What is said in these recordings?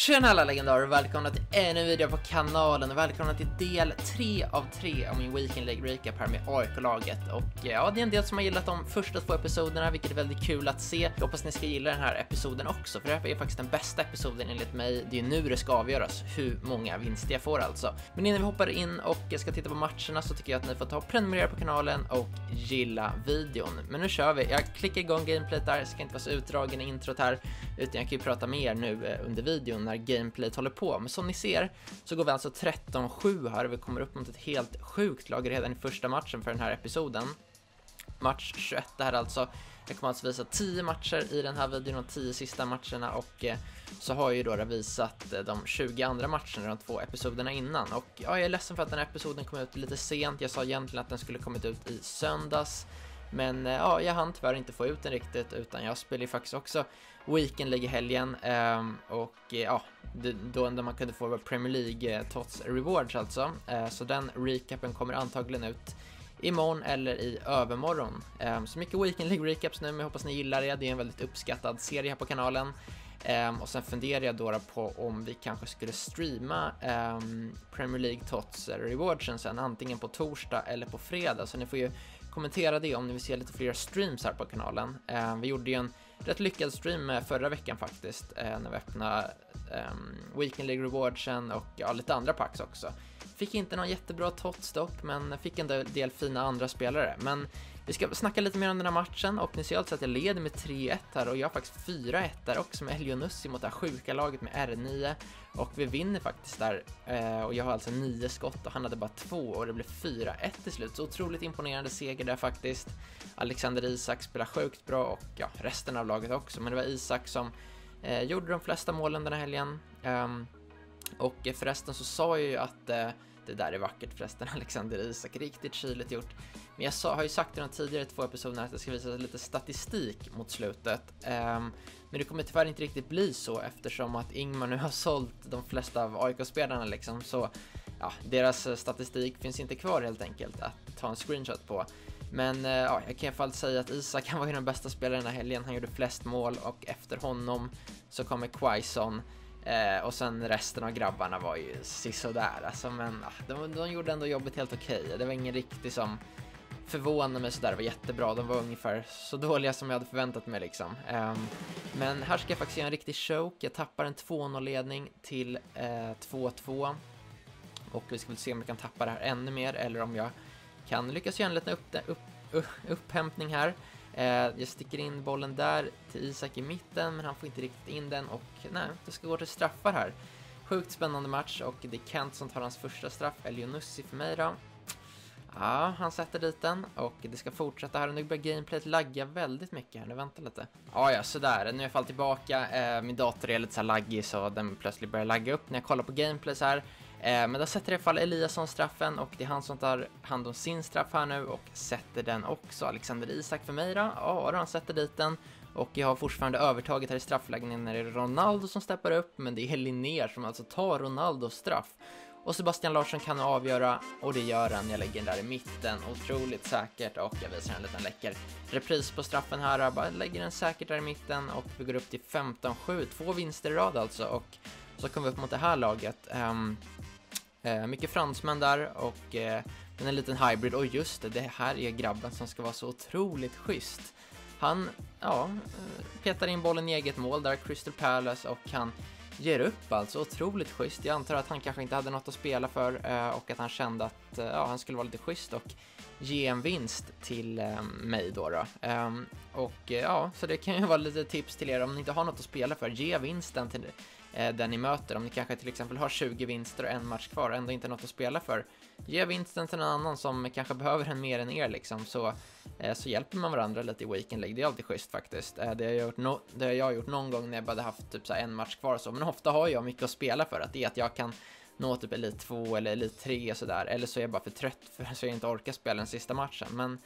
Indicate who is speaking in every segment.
Speaker 1: Tjena alla legendarer och välkomna till ännu en video på kanalen och välkomna till del 3 av 3 av min Weekend League Recap här med AIK-laget. Och eh, ja, det är en del som har gillat de första två episoderna, vilket är väldigt kul att se. Jag hoppas ni ska gilla den här episoden också, för det här är faktiskt den bästa episoden enligt mig. Det är nu det ska avgöras, hur många vinster jag får alltså. Men innan vi hoppar in och ska titta på matcherna så tycker jag att ni får ta och prenumerera på kanalen och gilla videon. Men nu kör vi. Jag klickar igång gameplayet där, jag ska inte vara så utdragen i introt här, utan jag kan ju prata med er nu eh, under videon när gameplayet håller på. Men som ni ser så går vi alltså 13-7 här och vi kommer upp mot ett helt sjukt lag redan i första matchen för den här episoden. Match 21 det här alltså. Jag kommer alltså visa 10 matcher i den här videon, de 10 sista matcherna och eh, så har jag ju då visat eh, de 20 andra matcherna, de två episoderna innan. Och ja, jag är ledsen för att den här episoden kom ut lite sent. Jag sa egentligen att den skulle kommit ut i söndags. Men eh, ja, jag hann tyvärr inte få ut den riktigt utan jag spelar ju faktiskt också Weekend League i helgen ehm, och eh, ja, då ändå man kunde få Premier League eh, TOTS Rewards alltså. Eh, så den recapen kommer antagligen ut imorgon eller i övermorgon. Ehm, så mycket Weekend League recaps nu, men jag hoppas ni gillar det. Det är en väldigt uppskattad serie här på kanalen. Um, och sen funderar jag då på om vi kanske skulle streama um, Premier League TOTS Rewardsen sen, antingen på torsdag eller på fredag. Så ni får ju kommentera det om ni vill se lite fler streams här på kanalen. Um, vi gjorde ju en rätt lyckad stream förra veckan faktiskt, eh, när vi öppnade um, Weekend League Rewardsen och ja, lite andra packs också. Fick inte någon jättebra tots dock, men fick en del fina andra spelare. Men vi ska snacka lite mer om den här matchen och ni ser alltså att jag leder med 3-1 här och jag har faktiskt 4-1 där också med Elionussi mot det här sjuka laget med R9 och vi vinner faktiskt där eh, och jag har alltså 9 skott och han hade bara 2 och det blev 4-1 till slut. Så otroligt imponerande seger där faktiskt. Alexander Isak spelar sjukt bra och ja, resten av laget också, men det var Isak som eh, gjorde de flesta målen den här helgen. Um, och förresten så sa jag ju att eh, det där är vackert förresten, Alexander Isak, riktigt kyligt gjort. Men jag sa, har ju sagt i de tidigare två episoderna att jag ska visa lite statistik mot slutet. Um, men det kommer tyvärr inte riktigt bli så eftersom att Ingmar nu har sålt de flesta av AIK-spelarna liksom, så ja, deras eh, statistik finns inte kvar helt enkelt att ta en screenshot på. Men eh, ja, jag kan i alla fall säga att Isak, han var ju den bästa spelaren den här helgen, han gjorde flest mål och efter honom så kommer Quaison Eh, och sen resten av grabbarna var ju sisådär alltså, men ah, de, de gjorde ändå jobbet helt okej. Okay. Det var ingen riktig som förvånade mig sådär, det var jättebra. De var ungefär så dåliga som jag hade förväntat mig liksom. Eh, men här ska jag faktiskt göra en riktig choke. Jag tappar en 2-0-ledning till 2-2. Eh, och vi ska väl se om jag kan tappa det här ännu mer eller om jag kan lyckas göra en liten upp, upp, upp, upphämtning här. Eh, jag sticker in bollen där till Isak i mitten, men han får inte riktigt in den och nej, det ska gå till straffar här. Sjukt spännande match och det är Kent som tar hans första straff, Elionussi för mig då. Ja, han sätter dit den och det ska fortsätta här och nu börjar gameplayet lagga väldigt mycket här, nu vänta lite. Ja, ja, sådär, nu är jag fallit tillbaka, eh, min dator är lite så laggig så den plötsligt börjar lagga upp när jag kollar på gameplay så här. Eh, men då sätter i alla fall Eliasson straffen och det är han som tar hand om sin straff här nu och sätter den också. Alexander Isak för mig då. Ja, han sätter dit den. Och jag har fortfarande övertaget här i straffläggningen när det är Ronaldo som steppar upp, men det är Linnér som alltså tar Ronaldos straff. Och Sebastian Larsson kan avgöra, och det gör han. Jag lägger den där i mitten, otroligt säkert, och jag visar en liten läcker repris på straffen här. Jag bara lägger den säkert där i mitten, och vi går upp till 15-7, två vinster i rad alltså, och så kommer vi upp mot det här laget. Um, Eh, mycket fransmän där och eh, en liten hybrid. Och just det, det här är grabben som ska vara så otroligt schysst. Han, ja, eh, petar in bollen i eget mål där, Crystal Palace, och han ger upp alltså. Otroligt schysst. Jag antar att han kanske inte hade något att spela för eh, och att han kände att eh, ja, han skulle vara lite schysst och ge en vinst till mig då. då. Ehm, och ja, så det kan ju vara lite tips till er om ni inte har något att spela för. Ge vinsten till eh, den ni möter. Om ni kanske till exempel har 20 vinster och en match kvar och ändå inte något att spela för. Ge vinsten till någon annan som kanske behöver den mer än er liksom, så, eh, så hjälper man varandra lite i Weekend League. Det är alltid schysst faktiskt. Eh, det, har jag gjort no det har jag gjort någon gång när jag bara hade haft typ så en match kvar och så, men ofta har jag mycket att spela för. Att det är att jag kan nå typ Elit 2 eller Elit 3 och sådär, eller så är jag bara för trött för så jag inte orkar spela den sista matchen. Men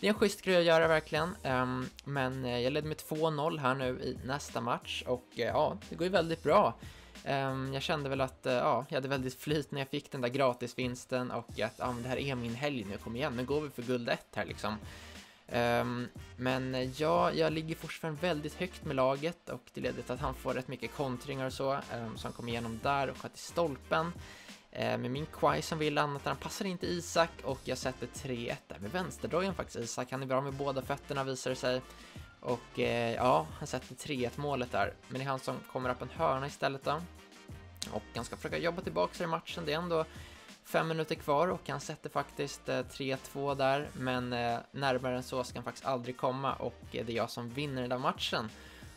Speaker 1: det är en schysst grej att göra verkligen, um, men eh, jag ledde med 2-0 här nu i nästa match och uh, ja, det går ju väldigt bra. Um, jag kände väl att uh, ja, jag hade väldigt flyt när jag fick den där gratisvinsten och att ja, men det här är min helg nu, kom igen, nu går vi för guld 1 här liksom. Um, men ja, jag ligger fortfarande väldigt högt med laget och det leder till att han får rätt mycket kontringar och så, um, så han kommer igenom där och skjuter i stolpen. Eh, med min Quai som vill annat, han passar inte Isak och jag sätter 3-1 där med vänsterdojan faktiskt. Isak, han är bra med båda fötterna visar det sig. Och eh, ja, han sätter 3-1 målet där, men det är han som kommer upp en hörna istället då. Och han ska försöka jobba tillbaka i matchen, det är ändå fem minuter kvar och han sätter faktiskt eh, 3-2 där, men närmare än så ska han faktiskt aldrig komma och det är jag som vinner den där matchen.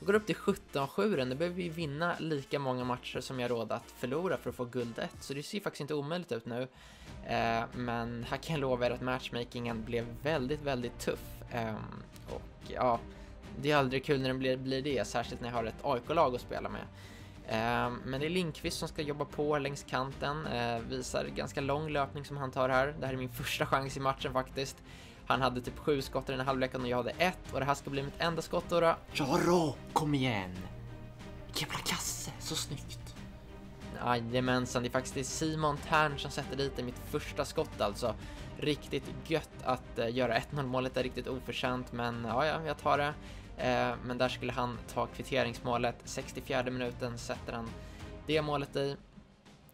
Speaker 1: Och går upp till 17-7, nu behöver vi vinna lika många matcher som jag råd att förlora för att få guld 1, så det ser faktiskt inte omöjligt ut nu. Eh, men här kan jag lova er att matchmakingen blev väldigt, väldigt tuff. Ehm, och ja, det är aldrig kul när den blir, blir det, särskilt när jag har ett AIK-lag att spela med. Ehm, men det är Linkvist som ska jobba på längs kanten, eh, visar ganska lång löpning som han tar här. Det här är min första chans i matchen faktiskt. Han hade typ sju skott i den här halvleken och jag hade ett och det här ska bli mitt enda skott då.
Speaker 2: Jaro, kom igen! Jävla kasse, så snyggt!
Speaker 1: Jajamensan, det är faktiskt Simon Tern som sätter dit det, mitt första skott alltså. Riktigt gött att uh, göra 1-0 målet, är riktigt oförtjänt men ja, ja, jag tar det. Eh, men där skulle han ta kvitteringsmålet. 64 minuten sätter han det målet i.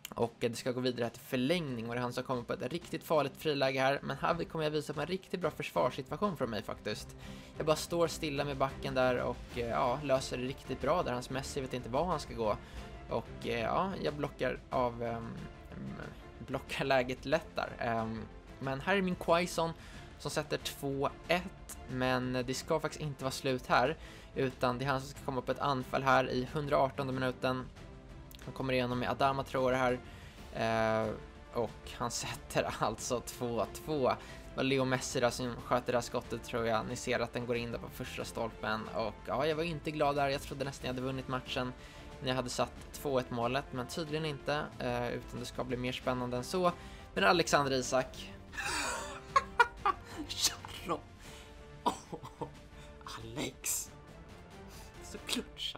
Speaker 1: Och det ska gå vidare till förlängning och det är han som kommer på ett riktigt farligt friläge här. Men här kommer jag visa på en riktigt bra försvarssituation från mig faktiskt. Jag bara står stilla med backen där och eh, ja, löser det riktigt bra där. Hans Messi vet inte var han ska gå. Och eh, ja, jag blockar av um, blockar läget lätt där. Um, men här är min Quaison som sätter 2-1, men det ska faktiskt inte vara slut här, utan det är han som ska komma på ett anfall här i 118 minuten. Han kommer igenom med Adama Traore här eh, och han sätter alltså 2-2. Det var Leo Messi då som sköt det där skottet tror jag. Ni ser att den går in där på första stolpen och ja, jag var inte glad där. Jag trodde nästan jag hade vunnit matchen när jag hade satt 2-1 målet, men tydligen inte, eh, utan det ska bli mer spännande än så. Men Alexander Isak
Speaker 2: Charro! Oh, Alex! Så klutch.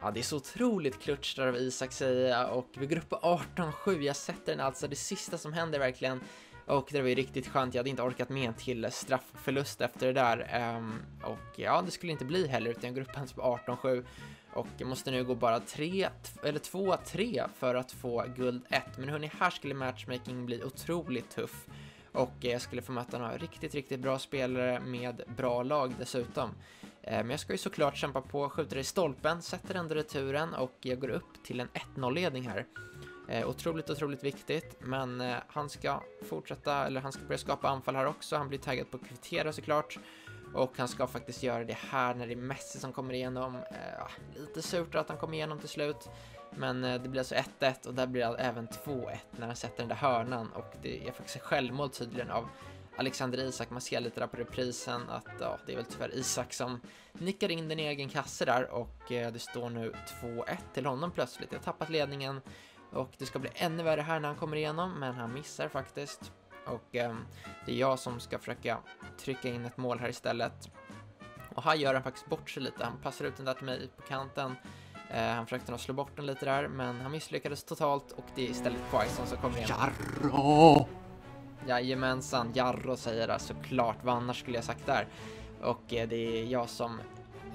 Speaker 1: Ja, det är så otroligt klutch där av Isak säger jag och vi går upp på 18-7. Jag sätter den alltså, det sista som händer verkligen. Och det var ju riktigt skönt, jag hade inte orkat med en till straffförlust efter det där. Um, och ja, det skulle inte bli heller, utan jag går upp hans på 18-7 och jag måste nu gå bara 3, eller 2-3 för att få guld 1. Men hörni, här skulle matchmaking bli otroligt tuff och jag skulle få möta några riktigt, riktigt bra spelare med bra lag dessutom. Men jag ska ju såklart kämpa på, skjuter i stolpen, sätter ändå returen och jag går upp till en 1-0-ledning här. Ehm, otroligt, otroligt viktigt, men eh, han ska fortsätta, eller han ska börja skapa anfall här också. Han blir taggad på att kvittera såklart. Och han ska faktiskt göra det här när det är Messi som kommer igenom. Eh, lite surt att han kommer igenom till slut. Men eh, det blir alltså 1-1 och där blir det även 2-1 när han sätter den där hörnan och det är faktiskt självmål tydligen av Alexander Isak. Man ser lite där på reprisen att ja, det är väl tyvärr Isak som nickar in den i egen kasse där och eh, det står nu 2-1 till honom plötsligt. Jag har tappat ledningen och det ska bli ännu värre här när han kommer igenom, men han missar faktiskt. Och eh, det är jag som ska försöka trycka in ett mål här istället. Och här gör han faktiskt bort sig lite. Han passar ut den där till mig på kanten Eh, han försökte nog slå bort den lite där, men han misslyckades totalt och det är istället Quaison som kommer igen.
Speaker 2: Jarro!
Speaker 1: Jajamensan, Jarro säger det såklart. Vad annars skulle jag sagt där? Och eh, det är jag som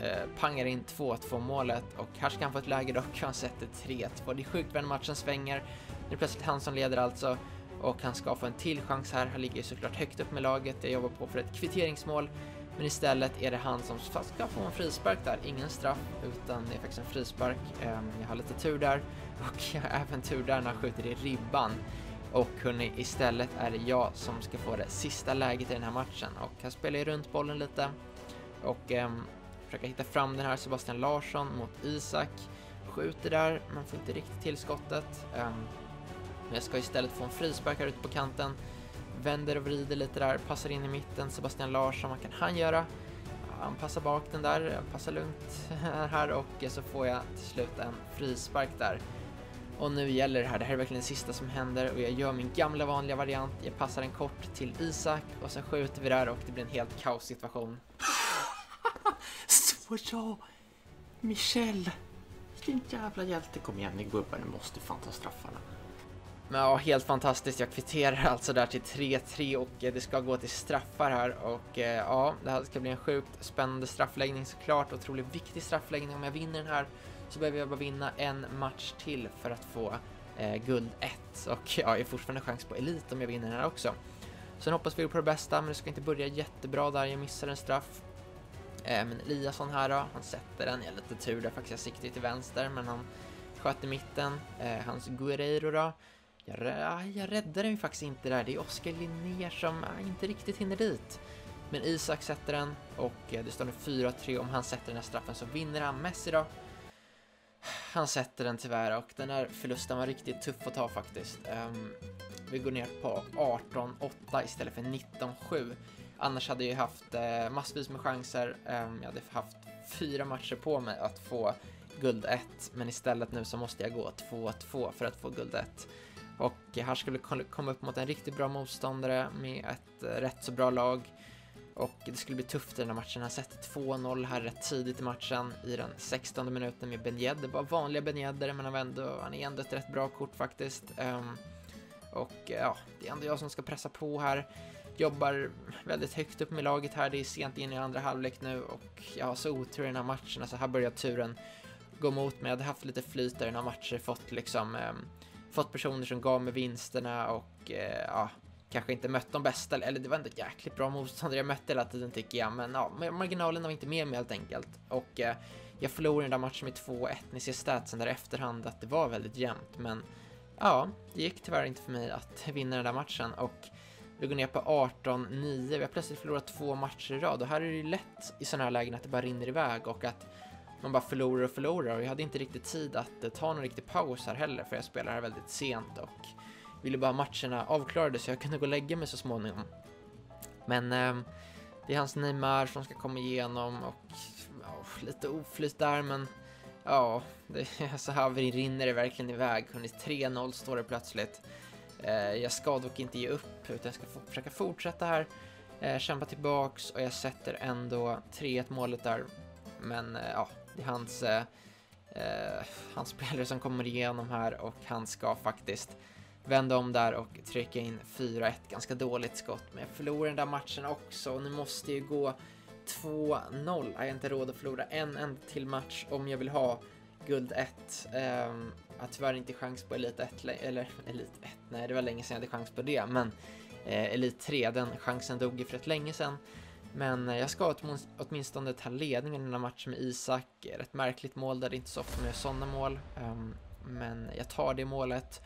Speaker 1: eh, pangar in 2-2 målet och här ska han få ett läge dock. Han sätter 3-2. Det är sjukt när matchen svänger. Det är plötsligt han som leder alltså och han ska få en till chans här. Han ligger såklart högt upp med laget. Jag jobbar på för ett kvitteringsmål men istället är det han som ska få en frispark där, ingen straff utan det är faktiskt en frispark. Ehm, jag har lite tur där och jag har även tur där när han skjuter i ribban. Och hörni, istället är det jag som ska få det sista läget i den här matchen och jag spelar ju runt bollen lite och eh, försöker hitta fram den här Sebastian Larsson mot Isak. Skjuter där, men får inte riktigt till skottet. Eh, men jag ska istället få en frispark här ute på kanten vänder och vrider lite där, passar in i mitten. Sebastian Larsson, vad kan han göra? Han passar bak den där, passar lugnt här och så får jag till slut en frispark där. Och nu gäller det här, det här är verkligen det sista som händer och jag gör min gamla vanliga variant. Jag passar en kort till Isak och sen skjuter vi där och det blir en helt kaossituation.
Speaker 2: Så ja! Michel! Vilken jävla hjälte, kom igen ni gubbar, ni måste fan ta straffarna.
Speaker 1: Men ja, helt fantastiskt. Jag kvitterar alltså där till 3-3 och det ska gå till straffar här och ja, det här ska bli en sjukt spännande straffläggning såklart. Otroligt viktig straffläggning. Om jag vinner den här så behöver jag bara vinna en match till för att få eh, guld 1 och ja, jag har fortfarande chans på elit om jag vinner den här också. Sen hoppas vi på det bästa, men det ska inte börja jättebra där. Jag missar en straff. Eh, men Eliasson här då, han sätter den. Jag har lite tur där faktiskt. Jag siktar till vänster, men han sköt i mitten. Eh, hans Guerreiro då. Jag, jag räddar den ju faktiskt inte där. Det är Oskar Linnér som eh, inte riktigt hinner dit. Men Isak sätter den och eh, det står nu 4-3. Om han sätter den här straffen så vinner han. Messi då han sätter den tyvärr och den här förlusten var riktigt tuff att ta faktiskt. Um, vi går ner på 18-8 istället för 19-7. Annars hade jag haft uh, massvis med chanser. Um, jag hade haft fyra matcher på mig att få guld 1, men istället nu så måste jag gå 2-2 för att få guld 1. Och här skulle vi komma upp mot en riktigt bra motståndare med ett uh, rätt så bra lag. Och det skulle bli tufft i den här matchen. Han sätter 2-0 här rätt tidigt i matchen i den 16 minuten med Ben Det var vanliga Ben men han, var ändå, han är ändå ett rätt bra kort faktiskt. Um, och ja, det är ändå jag som ska pressa på här. Jobbar väldigt högt upp med laget här. Det är sent in i andra halvlek nu och jag har så otur i den här matchen. Alltså här börjar turen gå mot mig. Jag hade haft lite flyt där i den här matchen, fått liksom um, fått personer som gav mig vinsterna och uh, ja, kanske inte mött de bästa, eller det var ändå jäkligt bra motståndare jag mötte hela tiden tycker jag, men ja, marginalen var inte med mig helt enkelt. Och eh, jag förlorade den där matchen med 2-1, ni ser statsen där efterhand att det var väldigt jämnt, men ja, det gick tyvärr inte för mig att vinna den där matchen. Och vi går ner på 18-9, vi har plötsligt förlorat två matcher i rad. Och här är det ju lätt i sådana här lägen att det bara rinner iväg och att man bara förlorar och förlorar. Och jag hade inte riktigt tid att eh, ta någon riktig paus här heller för jag spelar här väldigt sent. Och ville bara matcherna avklarade så jag kunde gå och lägga mig så småningom. Men eh, det är hans Neymar som ska komma igenom och oh, lite oflyt där men ja, det, så här rinner det verkligen iväg. 3-0 står det plötsligt. Eh, jag ska dock inte ge upp utan jag ska försöka fortsätta här. Eh, kämpa tillbaks och jag sätter ändå 3-1 målet där. Men eh, ja, det är hans, eh, eh, hans spelare som kommer igenom här och han ska faktiskt vända om där och trycka in 4-1. Ganska dåligt skott, men jag förlorade den där matchen också. Nu måste jag ju gå 2-0. Jag har inte råd att förlora en enda till match om jag vill ha guld 1. Um, ehm, jag har tyvärr inte chans på Elit 1, eller Elit 1, nej det var länge sedan jag hade chans på det, men eh, Elit 3, den chansen dog ju för ett länge sedan. Men eh, jag ska åtminstone ta ledningen i den här matchen med Isak. Rätt märkligt mål där det inte så ofta man gör sådana mål. Um, men jag tar det målet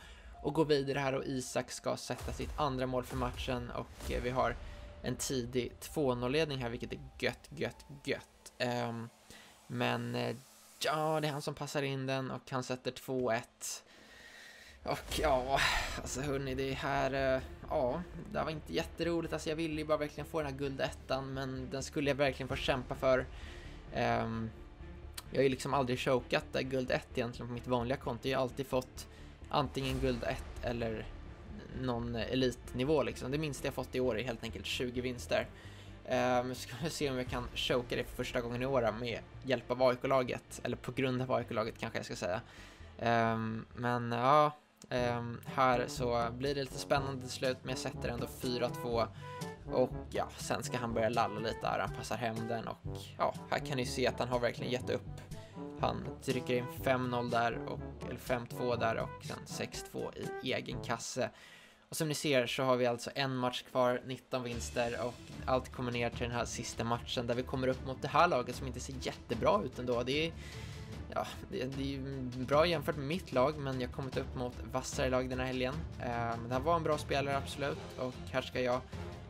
Speaker 1: och går vidare här och Isak ska sätta sitt andra mål för matchen och eh, vi har en tidig 2-0-ledning här vilket är gött, gött, gött. Um, men eh, ja, det är han som passar in den och han sätter 2-1. Och ja, alltså hörni, det här, uh, ja, det här var inte jätteroligt. Alltså jag ville ju bara verkligen få den här guldettan, men den skulle jag verkligen få kämpa för. Um, jag har ju liksom aldrig chokat där guld 1 egentligen på mitt vanliga konto. Jag har alltid fått antingen guld 1 eller någon elitnivå liksom. Det minsta jag fått i år är helt enkelt 20 vinster. Um, ska vi se om jag kan choka det för första gången i år med hjälp av AIK-laget, eller på grund av AIK-laget kanske jag ska säga. Um, men ja, um, här så blir det lite spännande till slut, men jag sätter ändå 4-2 och ja, sen ska han börja lalla lite här, han passar hem den och ja, här kan ni se att han har verkligen gett upp han trycker in 5-0 där, och, eller 5-2 där och sen 6-2 i egen kasse. Och som ni ser så har vi alltså en match kvar, 19 vinster och allt kommer ner till den här sista matchen där vi kommer upp mot det här laget som inte ser jättebra ut ändå. Det är, ja, det, det är bra jämfört med mitt lag, men jag har kommit upp mot vassare lag den här helgen. Eh, men det här var en bra spelare, absolut, och här ska jag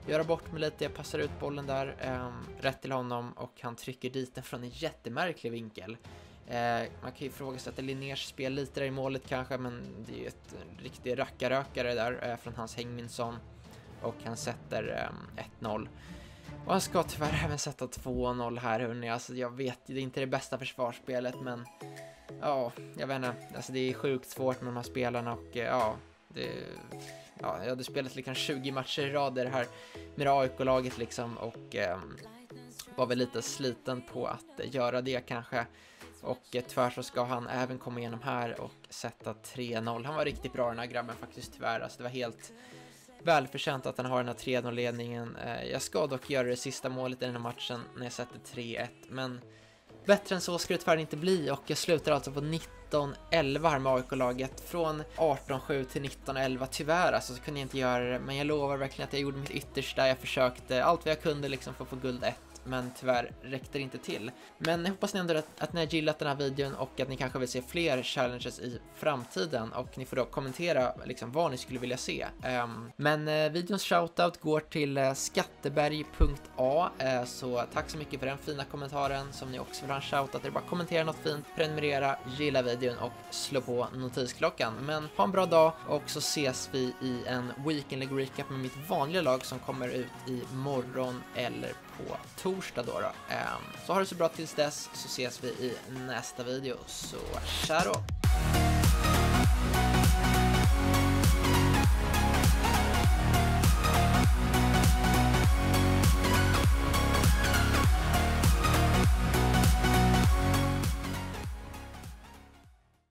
Speaker 1: göra bort mig lite, jag passar ut bollen där, eh, rätt till honom och han trycker dit den från en jättemärklig vinkel. Eh, man kan ju ifrågasätta Linnérs spel lite där i målet kanske, men det är ju ett riktig rackarökare där eh, från hans Hängminsson. Och han sätter eh, 1-0. Och han ska tyvärr även sätta 2-0 här hörni. Alltså jag vet, det är inte det bästa försvarsspelet, men ja, jag vet inte. Alltså det är sjukt svårt med de här spelarna och eh, ja, det, ja, jag hade spelat liksom 20 matcher i rad i det här med AIK-laget liksom och eh, var väl lite sliten på att eh, göra det kanske. Och eh, tyvärr så ska han även komma igenom här och sätta 3-0. Han var riktigt bra den här grabben faktiskt tyvärr. Alltså det var helt välförtjänt att han har den här 3-0-ledningen. Eh, jag ska dock göra det sista målet i den här matchen när jag sätter 3-1, men bättre än så ska det tyvärr inte bli och jag slutar alltså på 19-11 här med AIK-laget. Från 18-7 till 19-11, tyvärr alltså så kunde jag inte göra det, men jag lovar verkligen att jag gjorde mitt yttersta. Jag försökte allt vad jag kunde liksom för att få guld 1 men tyvärr räckte det inte till. Men jag hoppas ni ändå att, att ni har gillat den här videon och att ni kanske vill se fler challenges i framtiden och ni får då kommentera liksom vad ni skulle vilja se. Um, men uh, videons shoutout går till eh, uh, skatteberg.a uh, eh, så tack så mycket för den fina kommentaren som ni också vill ha en shoutout. Det är bara kommentera något fint, prenumerera, gilla videon och slå på notisklockan. Men ha en bra dag och så ses vi i en Weekend League Recap med mitt vanliga lag som kommer ut i morgon eller på torsdag då. då. Ehm, så ha det så bra tills dess så ses vi i nästa video. Så tja då!